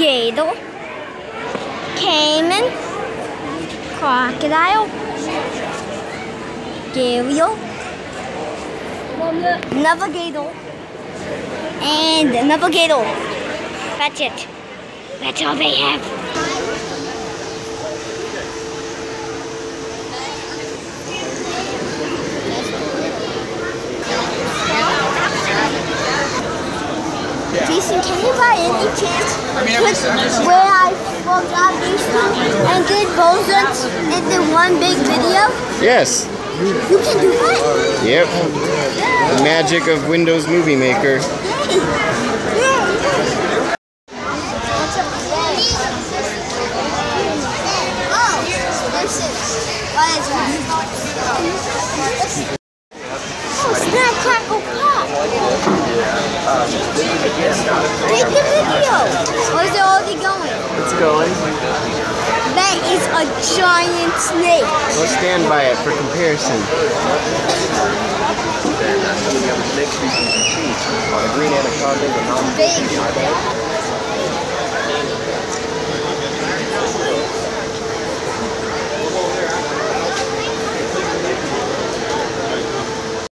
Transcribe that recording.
gator, caiman, crocodile, gharial, another gator, and another gator. That's it. That's all they have. Jason, can you by any chance put where I forgot these two and did both into one big video? Yes. You can do that? Yep. The magic of Windows Movie Maker. Yay! Yay! Oh, this is, what is that? Oh, crackle pop! Take the video! Is it already going? It's going. That is a giant snake! We'll stand by it for comparison. A Big!